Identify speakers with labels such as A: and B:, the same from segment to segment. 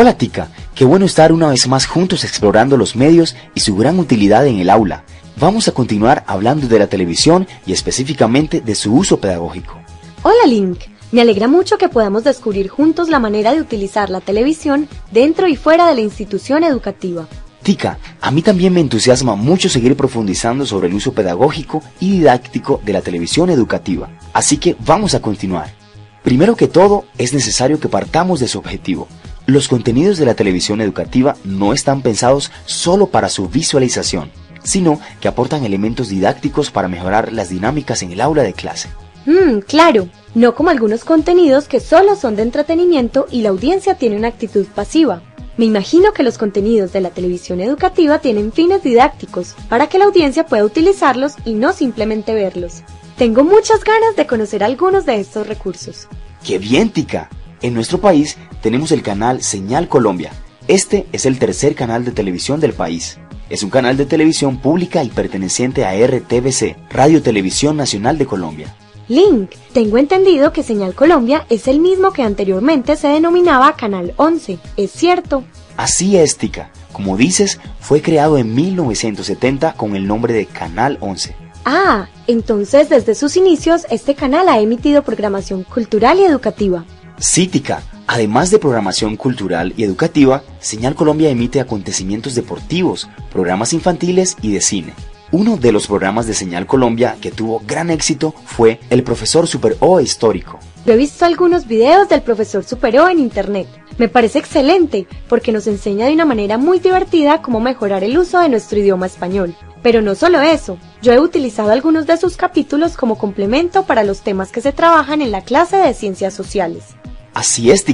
A: Hola Tica, qué bueno estar una vez más juntos explorando los medios y su gran utilidad en el aula. Vamos a continuar hablando de la televisión y específicamente de su uso pedagógico.
B: Hola Link, me alegra mucho que podamos descubrir juntos la manera de utilizar la televisión dentro y fuera de la institución educativa.
A: Tica, a mí también me entusiasma mucho seguir profundizando sobre el uso pedagógico y didáctico de la televisión educativa. Así que vamos a continuar. Primero que todo, es necesario que partamos de su objetivo, los contenidos de la televisión educativa no están pensados solo para su visualización, sino que aportan elementos didácticos para mejorar las dinámicas en el aula de clase.
B: Mmm, claro, no como algunos contenidos que solo son de entretenimiento y la audiencia tiene una actitud pasiva. Me imagino que los contenidos de la televisión educativa tienen fines didácticos para que la audiencia pueda utilizarlos y no simplemente verlos. Tengo muchas ganas de conocer algunos de estos recursos.
A: ¡Qué bien, Tica! En nuestro país tenemos el canal Señal Colombia. Este es el tercer canal de televisión del país. Es un canal de televisión pública y perteneciente a RTBC, Radio Televisión Nacional de Colombia.
B: Link, tengo entendido que Señal Colombia es el mismo que anteriormente se denominaba Canal 11, ¿es cierto?
A: Así es, Tica. Como dices, fue creado en 1970 con el nombre de Canal 11.
B: Ah, entonces desde sus inicios este canal ha emitido programación cultural y educativa.
A: Cítica. Además de programación cultural y educativa, Señal Colombia emite acontecimientos deportivos, programas infantiles y de cine. Uno de los programas de Señal Colombia que tuvo gran éxito fue El Profesor Super O Histórico.
B: Yo he visto algunos videos del Profesor Super O en internet. Me parece excelente porque nos enseña de una manera muy divertida cómo mejorar el uso de nuestro idioma español. Pero no solo eso, yo he utilizado algunos de sus capítulos como complemento para los temas que se trabajan en la clase de ciencias sociales.
A: Es,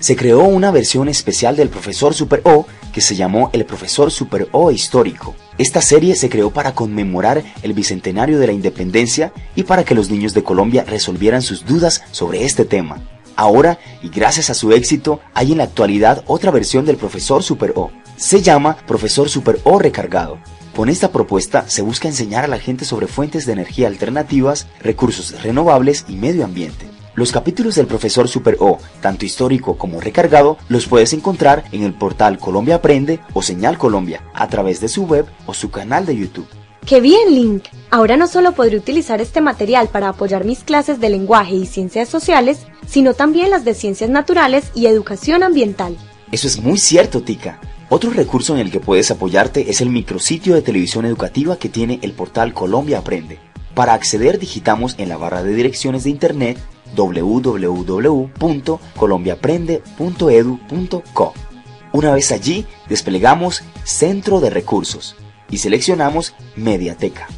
A: Se creó una versión especial del Profesor Super O que se llamó el Profesor Super O Histórico. Esta serie se creó para conmemorar el bicentenario de la independencia y para que los niños de Colombia resolvieran sus dudas sobre este tema. Ahora, y gracias a su éxito, hay en la actualidad otra versión del Profesor Super O. Se llama Profesor Super O Recargado. Con esta propuesta se busca enseñar a la gente sobre fuentes de energía alternativas, recursos renovables y medio ambiente. Los capítulos del profesor Super O, tanto histórico como recargado, los puedes encontrar en el portal Colombia Aprende o Señal Colombia, a través de su web o su canal de YouTube.
B: ¡Qué bien, Link! Ahora no solo podré utilizar este material para apoyar mis clases de lenguaje y ciencias sociales, sino también las de ciencias naturales y educación ambiental.
A: Eso es muy cierto, Tica. Otro recurso en el que puedes apoyarte es el micrositio de televisión educativa que tiene el portal Colombia Aprende. Para acceder digitamos en la barra de direcciones de Internet www.colombiaprende.edu.co. Una vez allí, desplegamos Centro de Recursos y seleccionamos Mediateca.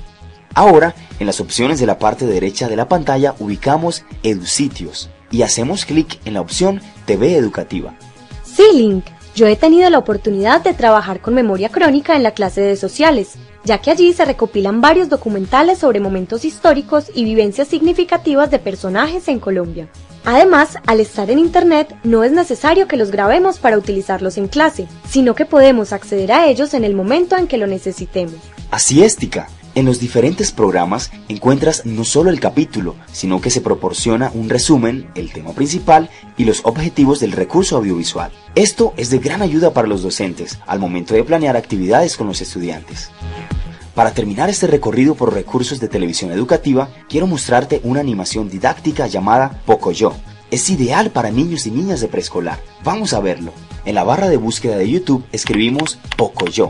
A: Ahora, en las opciones de la parte derecha de la pantalla ubicamos EduSitios y hacemos clic en la opción TV Educativa.
B: Sí, Link. Yo he tenido la oportunidad de trabajar con memoria crónica en la clase de sociales, ya que allí se recopilan varios documentales sobre momentos históricos y vivencias significativas de personajes en Colombia. Además, al estar en Internet, no es necesario que los grabemos para utilizarlos en clase, sino que podemos acceder a ellos en el momento en que lo necesitemos.
A: Así es, Tica. En los diferentes programas encuentras no solo el capítulo, sino que se proporciona un resumen, el tema principal y los objetivos del recurso audiovisual. Esto es de gran ayuda para los docentes al momento de planear actividades con los estudiantes. Para terminar este recorrido por recursos de televisión educativa, quiero mostrarte una animación didáctica llamada Pocoyo. Es ideal para niños y niñas de preescolar. Vamos a verlo. En la barra de búsqueda de YouTube escribimos Pocoyo.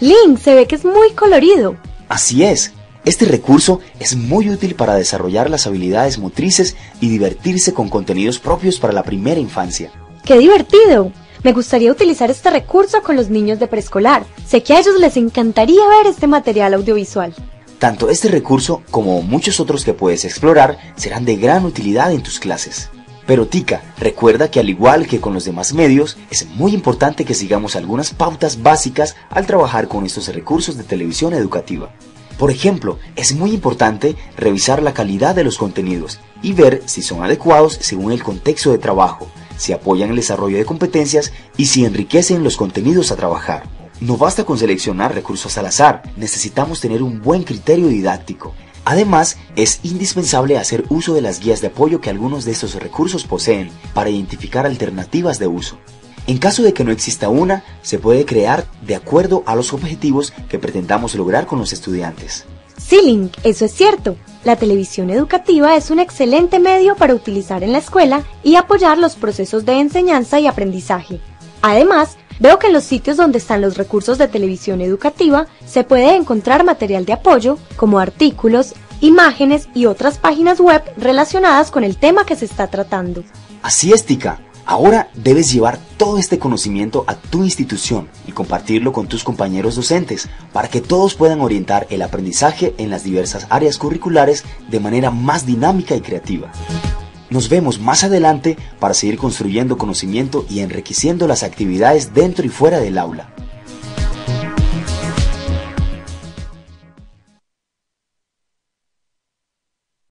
B: Link, se ve que es muy colorido.
A: Así es, este recurso es muy útil para desarrollar las habilidades motrices y divertirse con contenidos propios para la primera infancia.
B: ¡Qué divertido! Me gustaría utilizar este recurso con los niños de preescolar. Sé que a ellos les encantaría ver este material audiovisual.
A: Tanto este recurso como muchos otros que puedes explorar serán de gran utilidad en tus clases. Pero Tica, recuerda que al igual que con los demás medios, es muy importante que sigamos algunas pautas básicas al trabajar con estos recursos de televisión educativa. Por ejemplo, es muy importante revisar la calidad de los contenidos y ver si son adecuados según el contexto de trabajo, si apoyan el desarrollo de competencias y si enriquecen los contenidos a trabajar. No basta con seleccionar recursos al azar, necesitamos tener un buen criterio didáctico Además, es indispensable hacer uso de las guías de apoyo que algunos de estos recursos poseen para identificar alternativas de uso. En caso de que no exista una, se puede crear de acuerdo a los objetivos que pretendamos lograr con los estudiantes.
B: Sí, Link, eso es cierto. La televisión educativa es un excelente medio para utilizar en la escuela y apoyar los procesos de enseñanza y aprendizaje. Además, veo que en los sitios donde están los recursos de televisión educativa se puede encontrar material de apoyo como artículos, imágenes y otras páginas web relacionadas con el tema que se está tratando.
A: Así es, Tika. Ahora debes llevar todo este conocimiento a tu institución y compartirlo con tus compañeros docentes para que todos puedan orientar el aprendizaje en las diversas áreas curriculares de manera más dinámica y creativa. Nos vemos más adelante para seguir construyendo conocimiento y enriqueciendo las actividades dentro y fuera del aula.